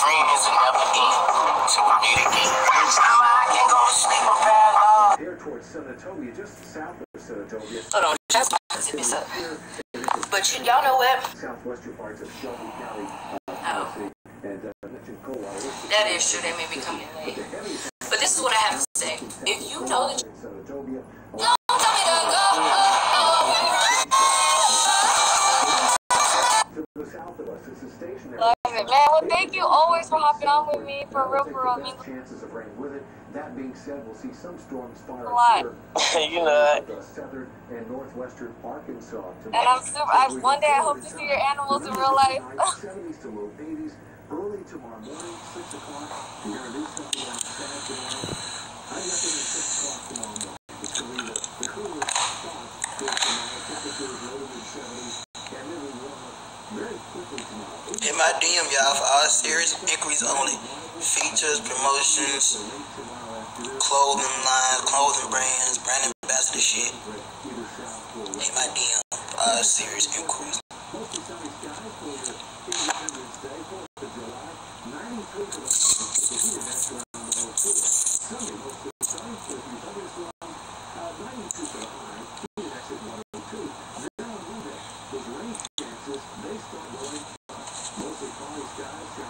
friend is another end. So we meet again. I can go to sleep a bad love. Towards Senatobia, just south of Senatobia, Hold on, that's my zip this up. But you, y'all know what? southwestern parts of Shelby County. Oh. Tennessee, And uh. That is true. They may be coming late. But this is what I have to say. If you know that always for hopping on with me. For real, for real. I mean, Chances of rain with it. That being said, we'll see some storms fire A lot. You know The southern and northwestern Arkansas. and I'm super. I, one day I hope to see your animals in real life. 70s to low 80s. Early tomorrow morning, 6 o'clock. You're going to do something like that tomorrow. I'm not going to 6 o'clock tomorrow morning. It's going to be the, the coolest spot for tomorrow. Temperatures low mid 70s. And then we warm up very quickly tomorrow. Hit my DM, y'all, for all serious inquiries only. Features, promotions, clothing lines, clothing brands, brand ambassador shit. Hit my DM for all serious inquiries. Mostly sunny skies for your Independence Day, 4th of July. 93 for the the heat index around the low 2. Sunday, mostly sunny, 50 thunderstorms. Uh, 92 for the high, heat index at 102. Then on Monday, those rain chances, they start going up. Mostly cloudy skies, showers and storms. 88 for your high, 70% chance of rain on Tuesday, with a high of 87. Upper 80s and low 90s. And our rain chances will continue at least 40% through Thursday, and then we'll be well into the weekend with temperatures back to the Where y'all at? Where everybody at, man? Copperchar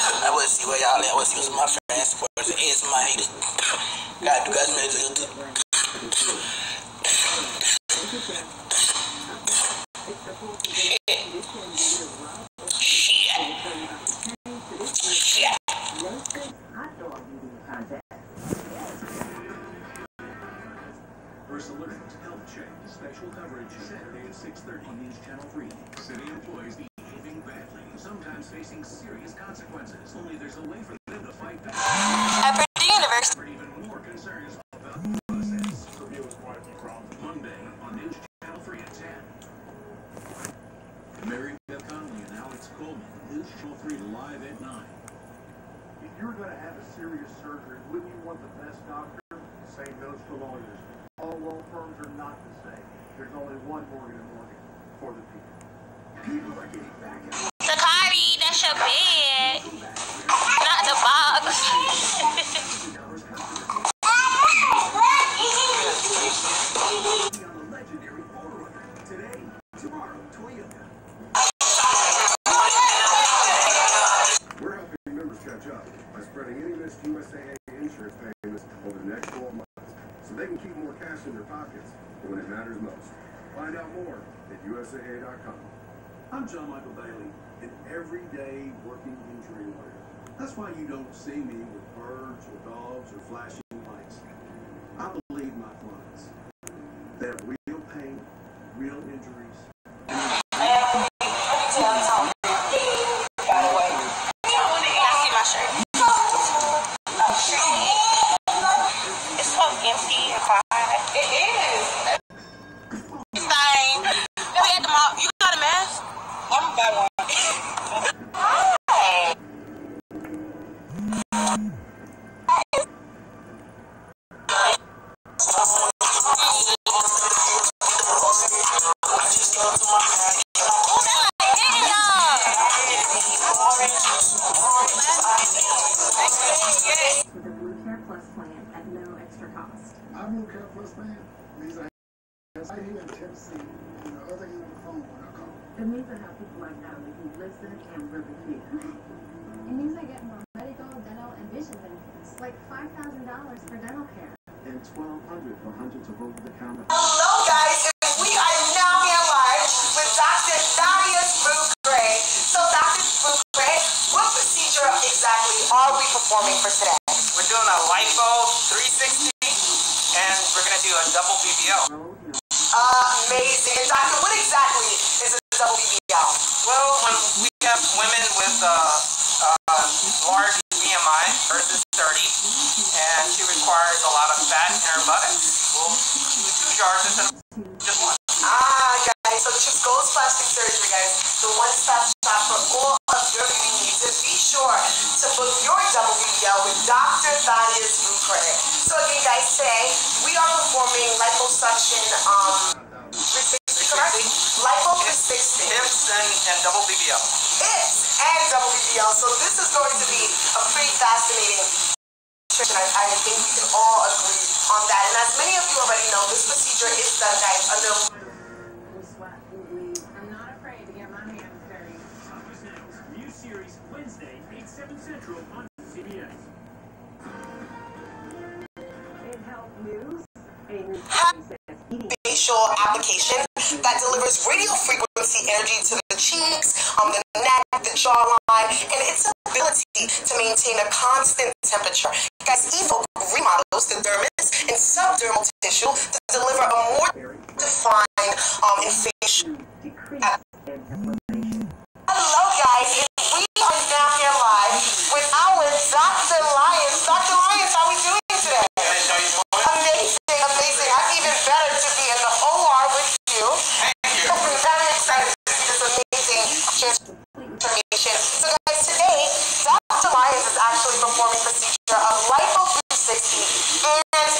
I want to see where y'all at. I want to see what's my friends, supporters, and some my haters. Gotta do guys minutes consequences. There's a way for them to fight back. at Purdue University. For even more concerns about the process. Review is widely from Monday on News Channel 3 at 10. Mary Beth Conley and Alex Coleman, News Channel 3 live at 9. If you're going to have a serious surgery, wouldn't you want the best doctor? Same goes for lawyers. All law firms are not the same. There's only one Morgan and Morgan for the people. People are getting back at Takari, that's your bed, tomorrow, Toyota. We're helping members catch up by spreading any missed USAA insurance payments over the next 12 months so they can keep more cash in their pockets when it matters most. Find out more at USAA.com. I'm John Michael Bailey, an everyday working injury lawyer. That's why you don't see me with birds or dogs or flashing lights. I believe my clients. They have real pain, real injuries. I Blue Care Plus plan means I right here in Tennessee on the other end of the phone when I call. It means I have people like Natalie who listen and really feel. It means I get more medical, dental, and vision benefits, like $5,000 for dental care. And 1200 for hundreds of over-the-counter Hello, guys. We are now here live with Dr. Thaddeus Boucray. So, Dr. Boucray, what procedure exactly are we performing for today? We're doing a lipo 360, and we're gonna do a double BBL. Amazing. Guys, today we are performing liposuction, um, 360, correct? Lipo 360. Hips and, and double BBL. Hips and double BBL. So this is going to be a pretty fascinating I, I think we can all agree on that. And as many of you already know, this procedure is done, guys, under facial application that delivers radio frequency energy to the cheeks, um, the neck, the jawline, and its ability to maintain a constant temperature. Guys, Evo remodels the dermis and subdermal tissue to deliver a more defined um, and facial. Hello, guys. We are now here live with our Dr. Lyons. Dr. Lyons, how are we doing today? Can I tell you more? Amazing, amazing. I'm even better to be in the OR with you. Thank you. I'm very excited to see this amazing transformation. So guys, today, Dr. Lyons is actually performing procedure of lipo 360 and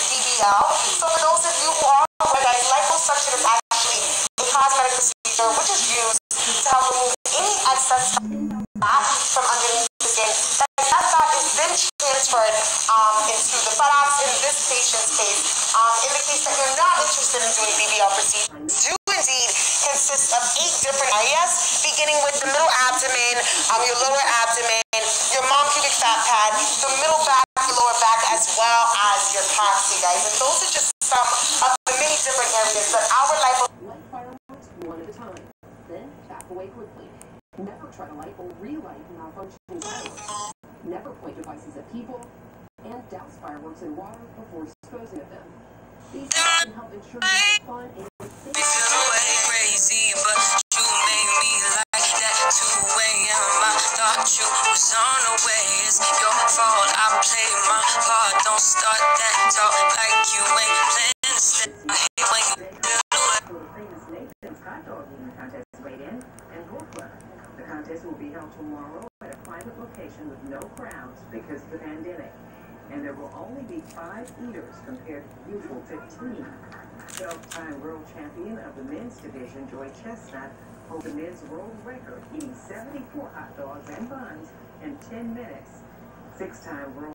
BBL. So for those of you who are aware, guys, liposuction is actually a cosmetic procedure which is used to help remove any excess fat from underneath the skin. That, that fat is then transferred um, into the buttocks in this patient's case. Um, in the case that you're not interested in doing BBL procedures, do indeed consist of eight different areas, beginning with the middle abdomen, um, your lower abdomen, your mom pubic fat pad, the middle back, your lower back, as well as your coccyx, guys. And those are just some of the many different areas that our life Light fireworks one at a time. Then back away quickly. Never try to light or relight malfunctioning fireworks. Never point devices at people. And douse fireworks in water before disposing of them. These can help ensure you fun and safe. Way crazy, but you make me like that 2 a.m. I thought you was on the way. It's your fault. I played my part. Don't start that talk like you ain't playing. I hate when you do. The contest will be held tomorrow at a private location with no crowds because of the pandemic. And there will only be five eaters compared to usual 15. 12-time world champion of the men's division, Joey Chestnut, holds the men's world record, eating 74 hot dogs and buns in 10 minutes. Six-time world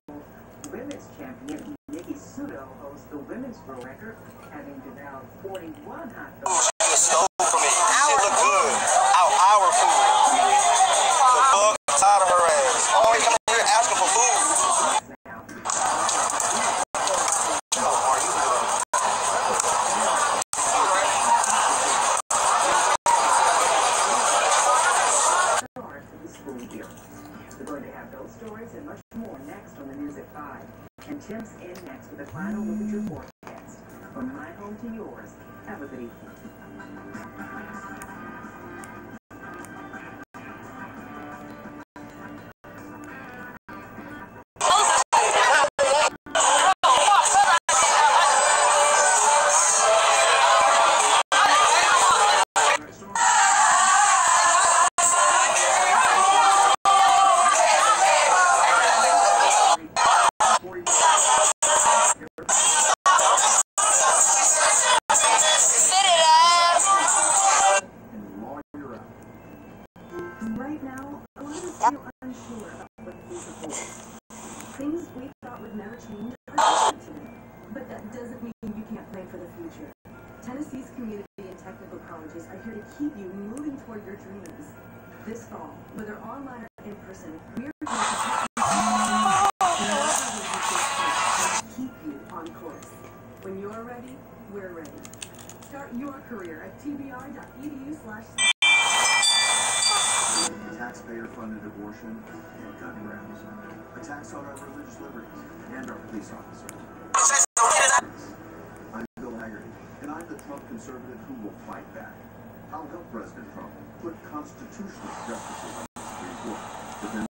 women's champion, Miki Sudo, holds the women's world record, having devoured 41 hot dogs. Oh, she stole from me. She look good. Our, our food. The fuck? I'm of her ass. Always come here asking for food. Oh, are you good? start for the school year. We're going to have those stories and much more next on the news at 5. And Tim's in next with a final look at your forecast. From my home to yours, have a good evening. Are here to keep you moving toward your dreams. This fall, whether online or in person, we're going to and keep you on course. When you're ready, we're ready. Start your career at tbr.edu slash taxpayer-funded abortion and gun grabs, attacks on our religious liberties and our police officers. I'm Bill Hagerty, and I'm the Trump conservative who will fight back. I'll help President Trump put constitutional justices on the Supreme Court,